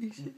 Easy.